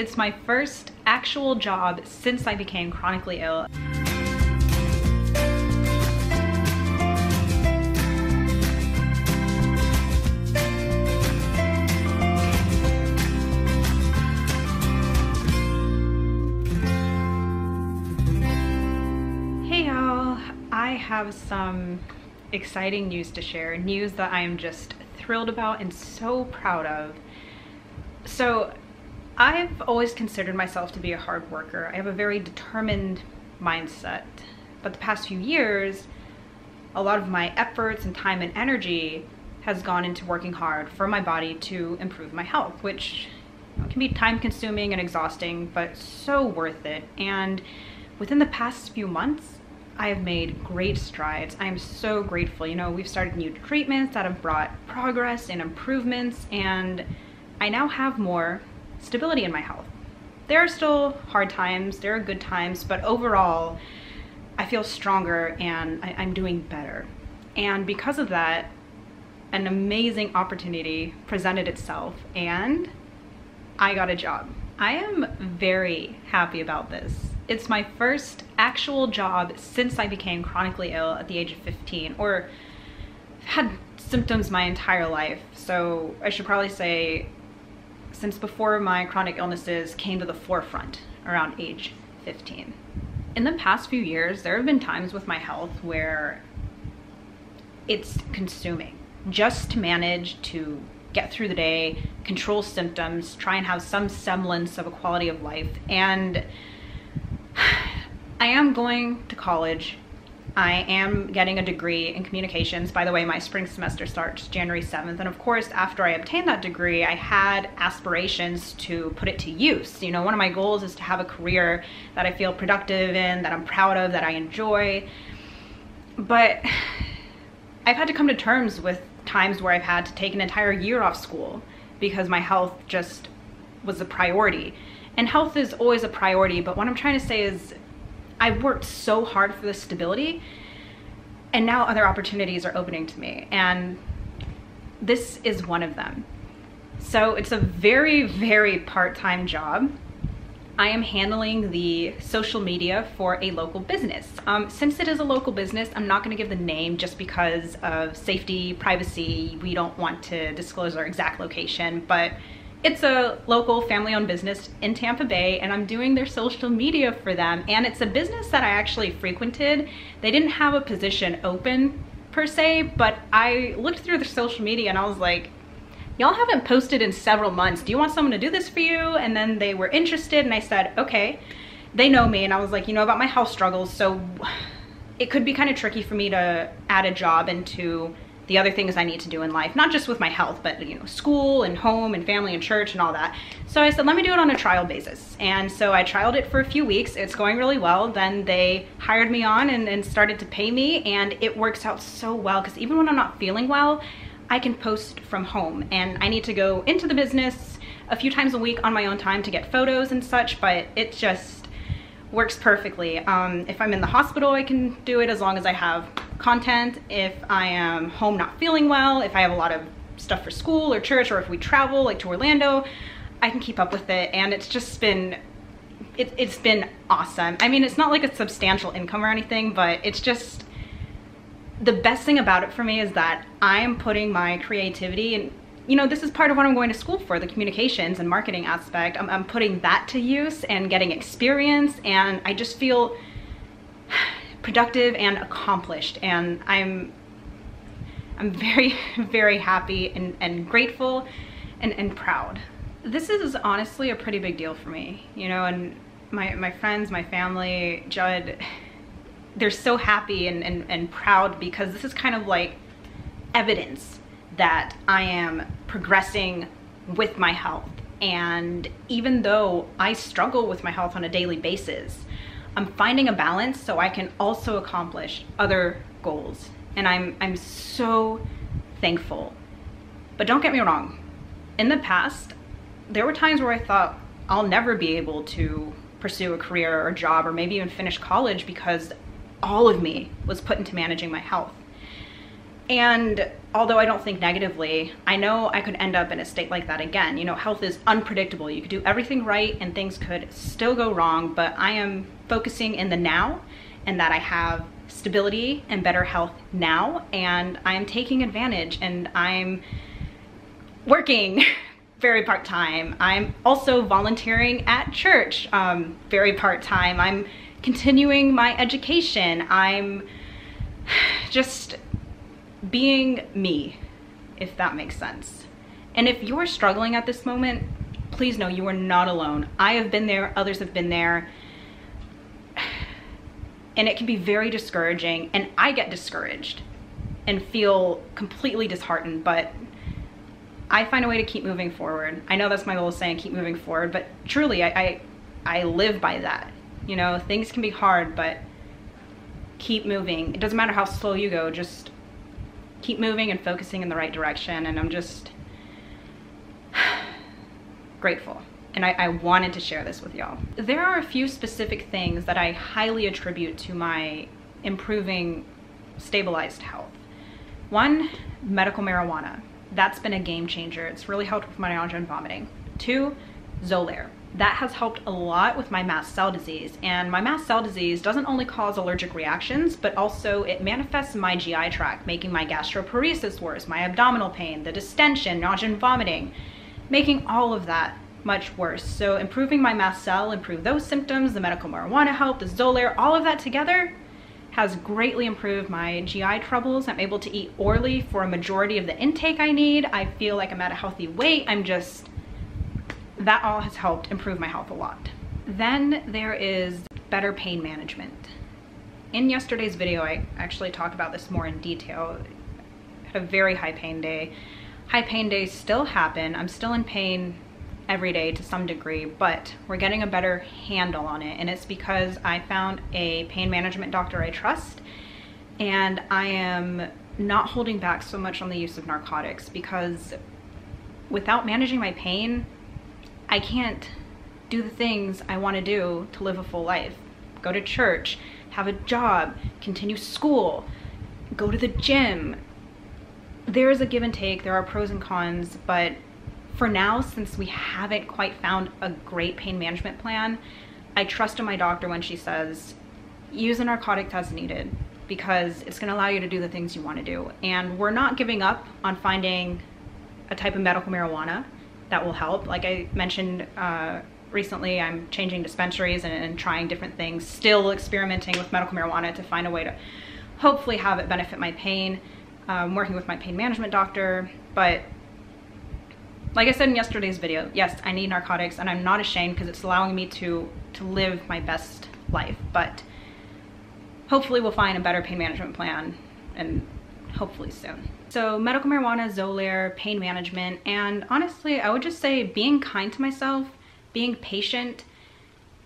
It's my first actual job since I became chronically ill. Hey y'all, I have some exciting news to share. News that I am just thrilled about and so proud of. So, I've always considered myself to be a hard worker. I have a very determined mindset. But the past few years, a lot of my efforts and time and energy has gone into working hard for my body to improve my health, which can be time consuming and exhausting, but so worth it. And within the past few months, I have made great strides. I am so grateful. You know, we've started new treatments that have brought progress and improvements, and I now have more stability in my health. There are still hard times, there are good times, but overall, I feel stronger and I, am doing better. And because of that, an amazing opportunity presented itself, and I got a job. I am very happy about this. It's my first actual job since I became chronically ill at the age of 15, or had symptoms my entire life. So I should probably say since before my chronic illnesses came to the forefront around age 15. In the past few years, there have been times with my health where it's consuming just to manage to get through the day, control symptoms, try and have some semblance of a quality of life. And I am going to college. I am getting a degree in communications. By the way, my spring semester starts January 7th. And of course, after I obtained that degree, I had aspirations to put it to use. You know, one of my goals is to have a career that I feel productive in, that I'm proud of, that I enjoy. But I've had to come to terms with times where I've had to take an entire year off school because my health just was a priority. And health is always a priority, but what I'm trying to say is I've worked so hard for this stability and now other opportunities are opening to me and this is one of them. So it's a very, very part-time job. I am handling the social media for a local business. Um, since it is a local business, I'm not gonna give the name just because of safety, privacy. We don't want to disclose our exact location, but it's a local family owned business in Tampa Bay and I'm doing their social media for them. And it's a business that I actually frequented. They didn't have a position open per se, but I looked through their social media and I was like, y'all haven't posted in several months. Do you want someone to do this for you? And then they were interested and I said, okay. They know me and I was like, you know about my health struggles. So it could be kind of tricky for me to add a job into the other things I need to do in life, not just with my health, but you know, school and home and family and church and all that. So I said, let me do it on a trial basis. And so I trialed it for a few weeks. It's going really well. Then they hired me on and, and started to pay me and it works out so well because even when I'm not feeling well, I can post from home and I need to go into the business a few times a week on my own time to get photos and such, but it just works perfectly. Um, if I'm in the hospital, I can do it as long as I have content, if I am home not feeling well, if I have a lot of stuff for school or church, or if we travel like to Orlando, I can keep up with it. And it's just been, it, it's been awesome. I mean, it's not like a substantial income or anything, but it's just, the best thing about it for me is that I am putting my creativity and you know, this is part of what I'm going to school for, the communications and marketing aspect. I'm, I'm putting that to use and getting experience and I just feel productive and accomplished and I'm I'm very very happy and, and grateful and, and proud. This is honestly a pretty big deal for me, you know, and my, my friends, my family, Judd, they're so happy and, and, and proud because this is kind of like evidence that I am progressing with my health. And even though I struggle with my health on a daily basis, I'm finding a balance so I can also accomplish other goals. And I'm, I'm so thankful. But don't get me wrong, in the past, there were times where I thought I'll never be able to pursue a career or a job or maybe even finish college because all of me was put into managing my health. And although I don't think negatively, I know I could end up in a state like that again. You know, health is unpredictable. You could do everything right and things could still go wrong, but I am focusing in the now and that I have stability and better health now and I'm taking advantage and I'm working very part-time. I'm also volunteering at church um, very part-time. I'm continuing my education. I'm just being me, if that makes sense. And if you're struggling at this moment, please know you are not alone. I have been there, others have been there. And it can be very discouraging, and I get discouraged and feel completely disheartened, but I find a way to keep moving forward. I know that's my goal saying keep moving forward, but truly I, I, I live by that. You know, things can be hard, but keep moving. It doesn't matter how slow you go, just keep moving and focusing in the right direction. And I'm just grateful. And I, I wanted to share this with y'all. There are a few specific things that I highly attribute to my improving stabilized health. One, medical marijuana. That's been a game changer. It's really helped with my nausea and vomiting. Two, Xolair that has helped a lot with my mast cell disease. And my mast cell disease doesn't only cause allergic reactions, but also it manifests my GI tract, making my gastroparesis worse, my abdominal pain, the distension, nausea and vomiting, making all of that much worse. So improving my mast cell, improve those symptoms, the medical marijuana help, the Xolair, all of that together has greatly improved my GI troubles. I'm able to eat orally for a majority of the intake I need. I feel like I'm at a healthy weight. I'm just that all has helped improve my health a lot. Then there is better pain management. In yesterday's video, I actually talked about this more in detail. I had a very high pain day. High pain days still happen. I'm still in pain every day to some degree, but we're getting a better handle on it. And it's because I found a pain management doctor I trust and I am not holding back so much on the use of narcotics because without managing my pain, I can't do the things I want to do to live a full life. Go to church, have a job, continue school, go to the gym. There is a give and take, there are pros and cons, but for now, since we haven't quite found a great pain management plan, I trust in my doctor when she says, use a narcotic as needed because it's gonna allow you to do the things you wanna do. And we're not giving up on finding a type of medical marijuana that will help. Like I mentioned uh, recently, I'm changing dispensaries and, and trying different things, still experimenting with medical marijuana to find a way to hopefully have it benefit my pain. Um, working with my pain management doctor, but like I said in yesterday's video, yes, I need narcotics and I'm not ashamed because it's allowing me to, to live my best life, but hopefully we'll find a better pain management plan and hopefully soon. So medical marijuana, Xolair, pain management, and honestly, I would just say being kind to myself, being patient,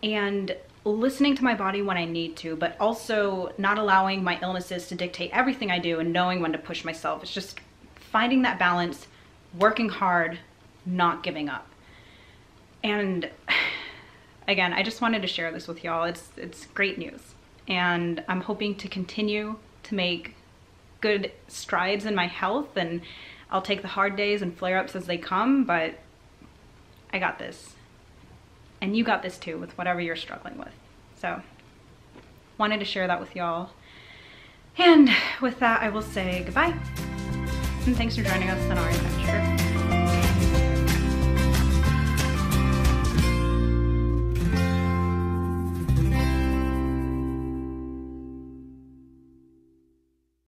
and listening to my body when I need to, but also not allowing my illnesses to dictate everything I do and knowing when to push myself. It's just finding that balance, working hard, not giving up. And again, I just wanted to share this with y'all. It's it's great news. And I'm hoping to continue to make good strides in my health and I'll take the hard days and flare-ups as they come, but I got this. And you got this too with whatever you're struggling with. So wanted to share that with y'all. And with that, I will say goodbye. And thanks for joining us on our adventure.